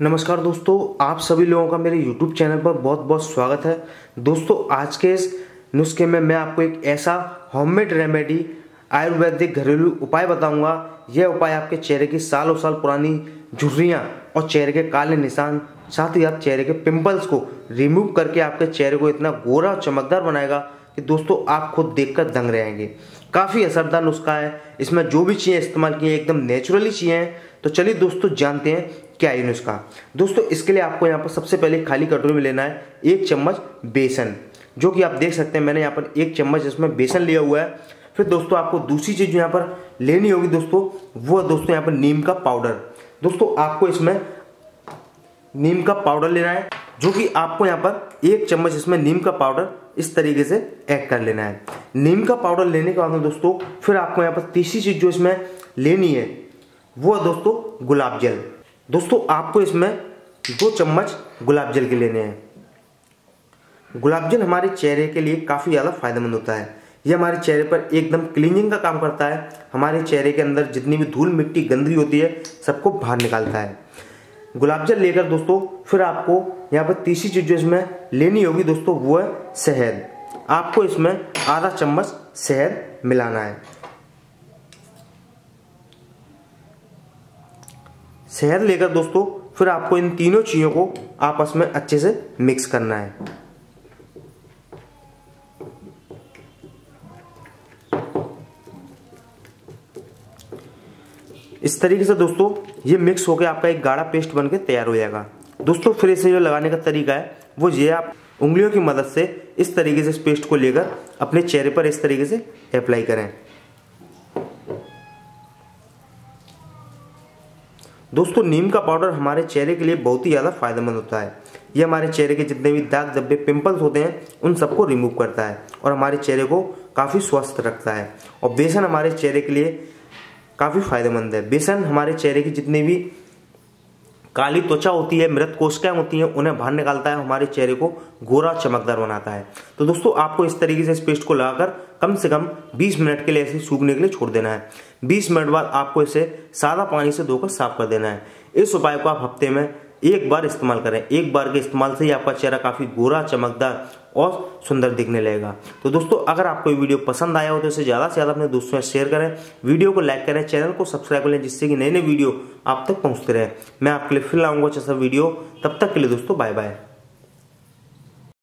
नमस्कार दोस्तों, आप सभी लोगों का मेरे YouTube चैनल पर बहुत बहुत स्वागत है। दोस्तों, आज के इस नुस्खे में मैं आपको एक ऐसा होममेड रेमेडी आयुर्वेदिक घरेलू उपाय बताऊँगा। यह उपाय आपके चेहरे की सालों साल पुरानी झुर्रियाँ और चेहरे के काले निशान, साथ ही आप चेहरे के पिंपल्स को रिमूव करके आपके चेहरे को इतना गोरा और चमकदार बनाएगा। कि दोस्तों, आप खुद देखकर दंग रहेंगे। काफ़ी असरदार नुस्खा है। इसमें जो भी चीज़ें इस्तेमाल की हैं, एकदम नेचुरली चीज़ें हैं। तो चलिए दोस्तों, जानते हैं क्या है नुस्खा। दोस्तों, इसके लिए आपको यहाँ पर सबसे पहले खाली कटोरी में लेना है एक चम्मच बेसन, जो कि आप देख सकते हैं, मैंने यहाँ पर एक चम्मच इसमें बेसन लिया हुआ है। फिर दोस्तों, आपको दूसरी चीज़ यहाँ पर लेनी होगी दोस्तों, वो दोस्तों यहाँ पर नीम का पाउडर। दोस्तों, आपको इसमें नीम का पाउडर लेना है। जो कि आपको यहाँ पर एक चम्मच इसमें नीम का पाउडर इस तरीके से ऐड कर लेना है। नीम का पाउडर लेने के बाद दोस्तों, फिर आपको यहाँ पर तीसरी चीज़ जो इसमें लेनी है, वो है दोस्तों गुलाब जल। दोस्तों, आपको इसमें दो चम्मच गुलाब जल के लेने हैं। गुलाब जल हमारे चेहरे के लिए काफ़ी ज़्यादा फ़ायदेमंद होता है। ये हमारे चेहरे पर एकदम क्लीनिंग का काम करता है। हमारे चेहरे के अंदर जितनी भी धूल मिट्टी गंदगी होती है, सबको बाहर निकालता है। गुलाब जल लेकर दोस्तों, फिर आपको यहाँ पर तीसरी चीज़ जो इसमें लेनी होगी दोस्तों, वो है शहद। आपको इसमें आधा चम्मच शहद मिलाना है। शहद लेकर दोस्तों, फिर आपको इन तीनों चीज़ों को आपस में अच्छे से मिक्स करना है। इस तरीके से दोस्तों, ये मिक्स होकर आपका एक गाढ़ा पेस्ट बन के तैयार हो जाएगा। दोस्तों, फिर इसे जो लगाने का तरीका है, वो ये आप उंगलियों की मदद से इस तरीके से इस पेस्ट को लेकर अपने चेहरे पर इस तरीके से अप्लाई करें। दोस्तों, नीम का पाउडर हमारे चेहरे के लिए बहुत ही ज़्यादा फ़ायदेमंद होता है। ये हमारे चेहरे के जितने भी दाग धब्बे पिंपल्स होते हैं, उन सबको रिमूव करता है और हमारे चेहरे को काफ़ी स्वस्थ रखता है। और बेसन हमारे चेहरे के लिए काफ़ी फ़ायदेमंद है। बेसन हमारे चेहरे की जितनी भी काली त्वचा होती है, मृत कोशिकाएँ होती हैं, उन्हें बाहर निकालता है, हमारे चेहरे को गोरा, चमकदार बनाता है। तो दोस्तों, आपको इस तरीके से इस पेस्ट को लगाकर कम से कम 20 मिनट के लिए इसे सूखने के लिए छोड़ देना है। 20 मिनट बाद आपको इसे सादा पानी से धोकर साफ़ कर देना है। इस उपाय को आप हफ़्ते में एक बार इस्तेमाल करें। एक बार के इस्तेमाल से ही आपका चेहरा काफ़ी गोरा, चमकदार और सुंदर दिखने लगेगा। तो दोस्तों, अगर आपको ये वीडियो पसंद आया हो तो इसे ज़्यादा से ज़्यादा अपने दोस्तों में शेयर करें। वीडियो को लाइक करें, चैनल को सब्सक्राइब करें जिससे कि नए नए वीडियो आप तक पहुँचते रहे। मैं आपके लिए फिर लाऊँगा अच्छा वीडियो। तब तक के लिए दोस्तों बाय बाय